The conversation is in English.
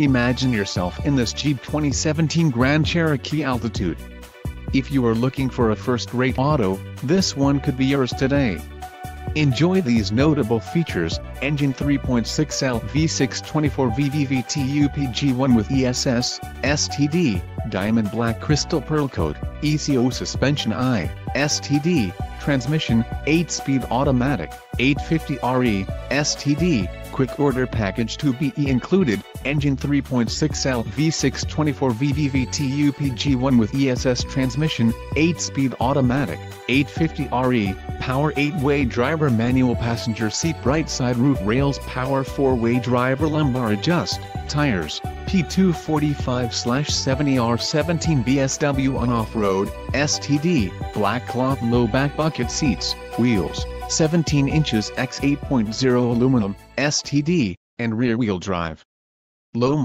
Imagine yourself in this Jeep 2017 Grand Cherokee Altitude. If you are looking for a first-rate auto, this one could be yours today. Enjoy these notable features, engine 3.6L V6 24V VVT upg one with ESS, STD, diamond black crystal pearl coat, ECO suspension I, STD, transmission, 8-speed automatic, 850RE, STD, quick order package to be included, engine 3.6L V6 24 VVVT-UPG1 with ESS transmission, 8-speed automatic, 850RE, power 8-way driver manual passenger seat right side roof rails power 4-way driver lumbar adjust, tires, P245-70R17 BSW on off-road, STD, black cloth low back bucket seats, wheels, 17 inches x 8.0 aluminum, STD, and rear-wheel drive. Low